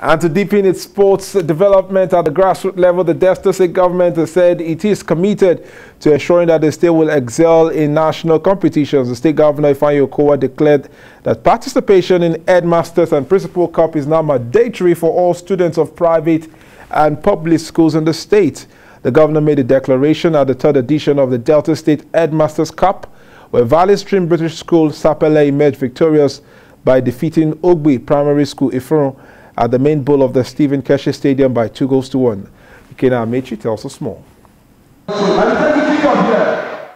And to deepen its sports development at the grassroots level, the Delta State government has said it is committed to ensuring that the state will excel in national competitions. The state governor, Ifeanyi Okowa, declared that participation in Headmasters and Principal Cup is now mandatory for all students of private and public schools in the state. The governor made a declaration at the third edition of the Delta State Headmasters Cup, where Valley Stream British School Sapele emerged victorious by defeating Ogbe Primary School Ifron at the main bowl of the Stephen Keshi Stadium by two goals to one. Ikena Amechi tells us more.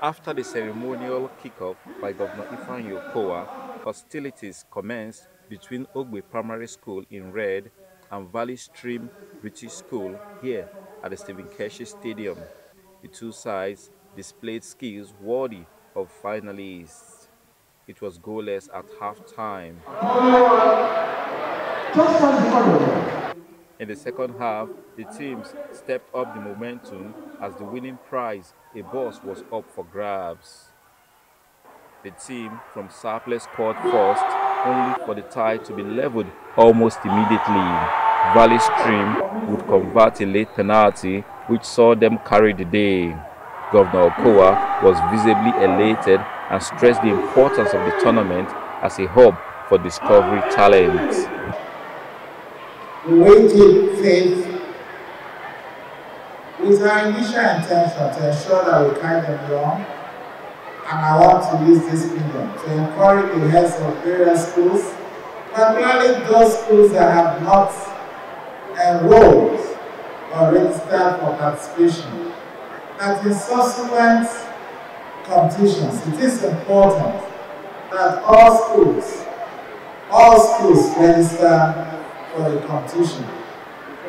After the ceremonial kickoff by Governor Ifeanyi Okowa, hostilities commenced between Ogbe Primary School in Red and Valley Stream British School here at the Stephen Keshi Stadium. The two sides displayed skills worthy of finalists. It was goalless at half-time. In the second half, the teams stepped up the momentum as the winning prize, a bus, was up for grabs. The team from Sapele scored first, only for the tie to be leveled almost immediately. Valley Stream would convert a late penalty, which saw them carry the day. Governor Okowa was visibly elated and stressed the importance of the tournament as a hub for discovery talent. We waited faith with our initial intention to ensure that we carry them along. And I want to use this medium to encourage the heads of various schools, particularly those schools that have not enrolled or registered for participation, that in subsequent competitions, it is important that all schools, all schools register for the competition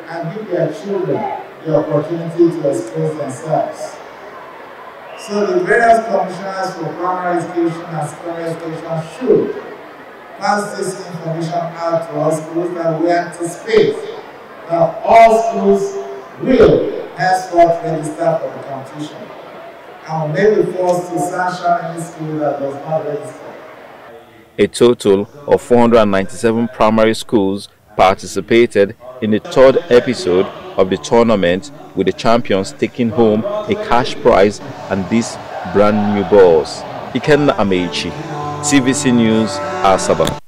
and give their children the opportunity to express themselves. So the various commissioners for primary education and secondary education should pass this information out to all schools that we anticipate that all schools will henceforth register for the competition and may be forced to sanction any school that does not register. A total of 497 primary schools participated in the third episode of the tournament with the champions taking home a cash prize and this brand new balls. Iken Amechi, TVC News, Asaba.